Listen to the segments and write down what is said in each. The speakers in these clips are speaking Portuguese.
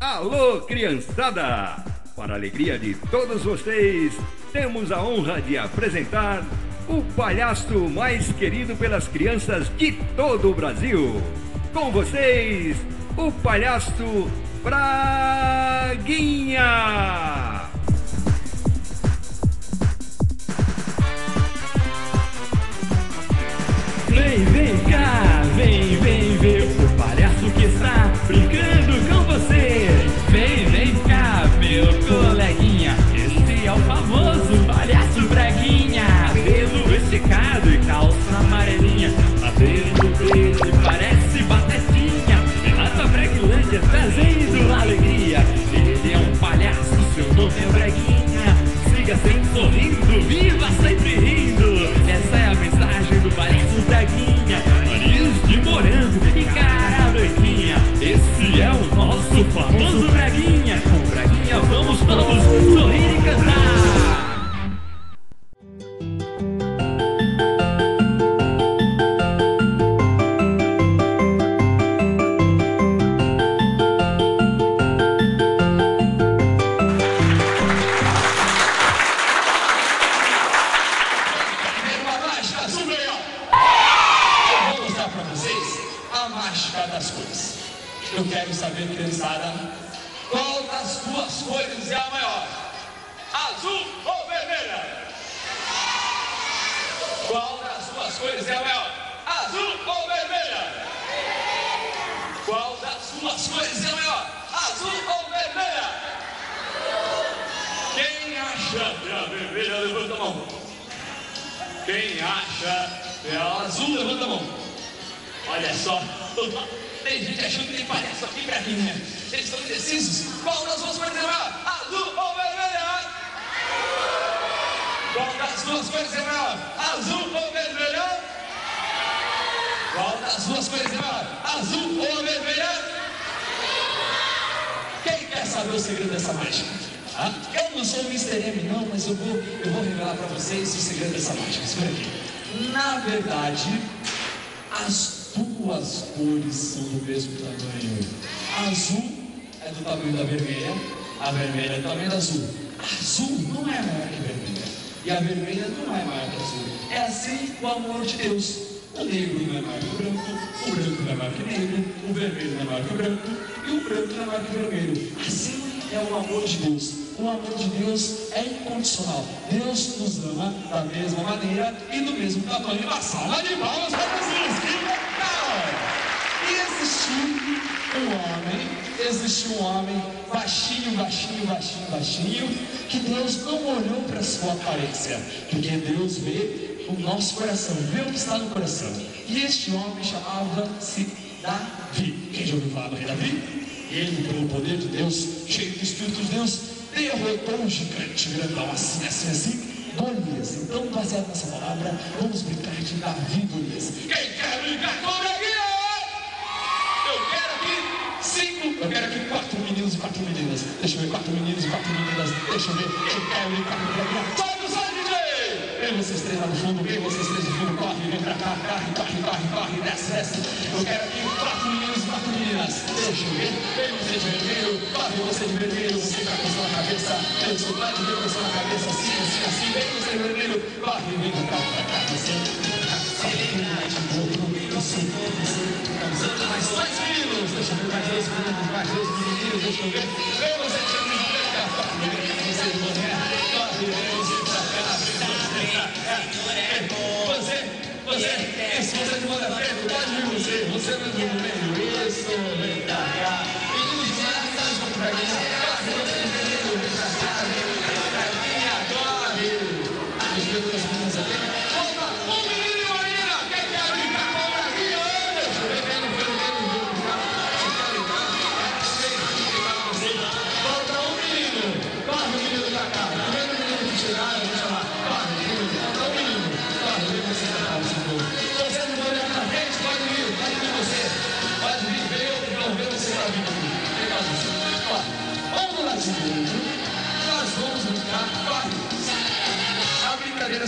Alô, criançada! Para a alegria de todos vocês, temos a honra de apresentar o palhaço mais querido pelas crianças de todo o Brasil. Com vocês, o palhaço Braguinha! Vem, vem cá, vem, Breguilândia Quem acha que é azul, levanta a mão. Olha só. Tem gente achando que tem palhaço aqui pra mim, né? Eles estão indecisos. Qual das duas é maior? Azul ou vermelha? Qual das duas cores maior? Azul ou vermelha? Qual das duas cores maior? Azul ou vermelha? Quem quer saber o segredo dessa mágica? Eu não sou o Mr. M, não, mas eu vou, eu vou revelar para vocês o segredo dessa mágica. Espera aqui. Na verdade, as duas cores são do mesmo tamanho. A azul é do tamanho da vermelha, a vermelha é do tamanho da azul. A azul não é maior que vermelha, e a vermelha não é maior que azul. É assim o amor de Deus. O negro não é maior que o branco, o branco não é maior que o negro, o vermelho não é maior que o branco, e o branco não é maior que o vermelho. Assim é o amor de Deus. O amor de Deus é incondicional. Deus nos ama da mesma maneira e do mesmo tamanho. Uma salva de palmas para Jesus. Que legal! E existiu um homem, existiu um homem baixinho, baixinho, baixinho, baixinho, que Deus não olhou para sua aparência, porque Deus vê o nosso coração, vê o que está no coração. E este homem chamava-se Davi. Quem já ouviu falar do rei Davi? Ele, pelo poder de Deus, cheio do Espírito de Deus, derrotou um gigante grandão assim, assim, assim, Golias. Então, baseado nessa palavra, vamos brincar de Davi Golias. Quem quer brincar comigo? Eu quero aqui cinco, eu quero aqui quatro meninos e quatro meninas. Deixa eu ver, quatro meninos e quatro meninas. Deixa eu ver, quem quer brincar comigo? Vem vocês três lá no fundo, vem vocês três no fundo, corre, vem pra cá, corre, corre, corre, corre, desce, desce. Eu quero aqui quatro meninos e quatro meninas. Deixa eu ver, vem você de vermelho, corre você de vermelho, você tá com a sua cabeça. Eu sou lá de ver com a sua cabeça, assim, assim, assim, vem você de vermelho, corre, vem pra cá, pra cá, você. Vem mais dois meninos, deixa eu ver mais dois meninos, mais dois meninos, deixa eu ver. Vem você de vermelho, corre, vem você de mulher, corre, vem você cá, vem você. Você, isso, você de mulher preta, pode vir você, você não é de vermelho,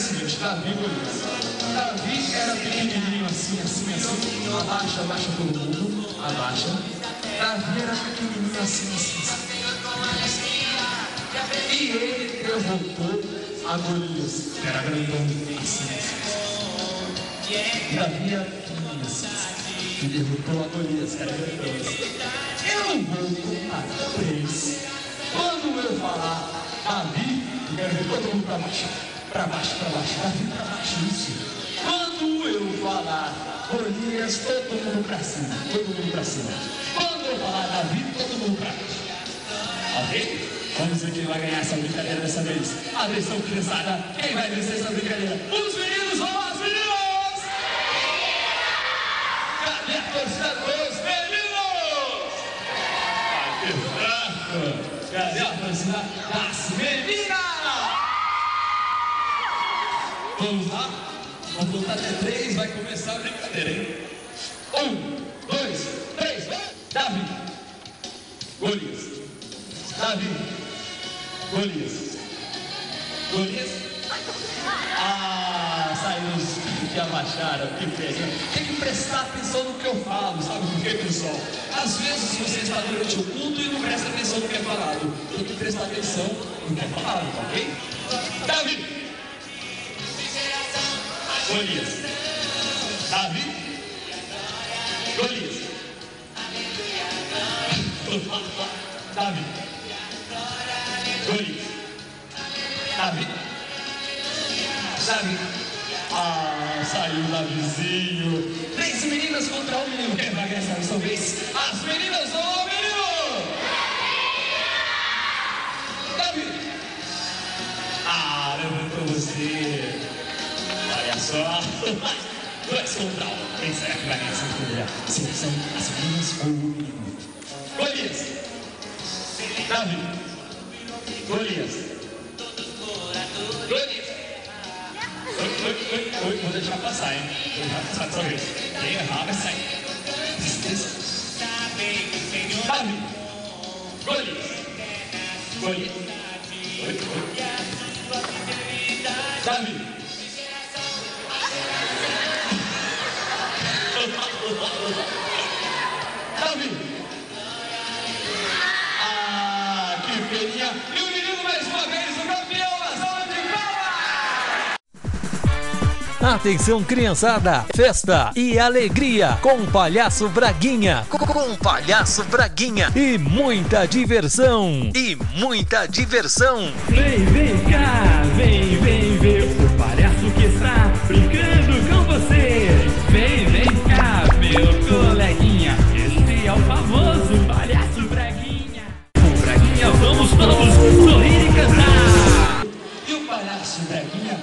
seguinte, Davi, Davi era pequenininho assim, assim, assim, abaixa, abaixa todo mundo, abaixa. Tá Davi era pequenininho assim, assim, assim. E ele derrotou a Golias, que era grandão assim, assim. assim. Davi era pequenininho assim, assim. E derrotou a Golias, que era grandão assim. Eu vou contar três. Quando eu falar Davi, eu quero ver todo mundo pra baixo. Para baixo, para baixo, Davi para baixo, isso. Quando eu falar Golias, todo mundo para cima, todo mundo para cima. Quando eu falar Davi, todo mundo para baixo. Ok? Vamos ver quem vai ganhar essa brincadeira dessa vez. Atenção, criançada, quem vai vencer essa brincadeira? Os meninos ou as meninas? Cadê a torcida dos meninos? Aqui fraco. Cadê a torcida das meninas? Vamos lá? Vamos contar até três, vai começar a brincadeira, hein? Um, dois, três! Davi. Golias. Davi. Golias. Golias. Ah, saiu os que abaixaram, que pena. Tem que prestar atenção no que eu falo, sabe por quê, pessoal? Às vezes você está durante o culto e não presta atenção no que é falado. Tem que prestar atenção no que é falado, tá ok? Davi. Golias. Davi. Golias. Davi. Golias. Davi. Davi. Ah, saiu Davizinho. Três meninas contra um menino. Quem vai ganhar dessa vez? As meninas ou o menino? Davi. Ah, levantou você. Só. Dois contra um. Quem será que vai ganhar essa corrida? Se são as meninas ou o menino? Golias. Davi. Golias. Golias. Oi, oi, oi, oi, vou deixar passar, hein? Vou deixar passar dessa vez. Quem errar vai sair. Davi. Golias. Golias. Oi, oi. Atenção, criançada! Festa e alegria com o Palhaço Braguinha. Com o Palhaço Braguinha. E muita diversão. E muita diversão. Vem, vem cá, vem, vem ver o palhaço que está brincando com você. Vem, vem cá, meu coleguinha. Este é o famoso palhaço Braguinha. O Braguinha, vamos todos sorrir e cantar. E o palhaço Braguinha,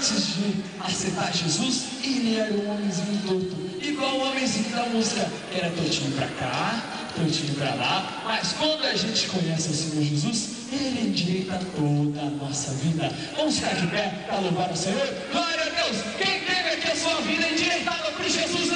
antes de aceitar Jesus, ele era um homenzinho torto. Igual o homenzinho da música. Era tortinho pra cá, tortinho pra lá. Mas quando a gente conhece o Senhor Jesus, ele endireita toda a nossa vida. Vamos ficar de pé para louvar o Senhor? Glória a Deus! Quem teve aqui a sua vida endireitada por Jesus,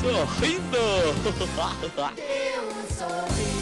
sorrindo.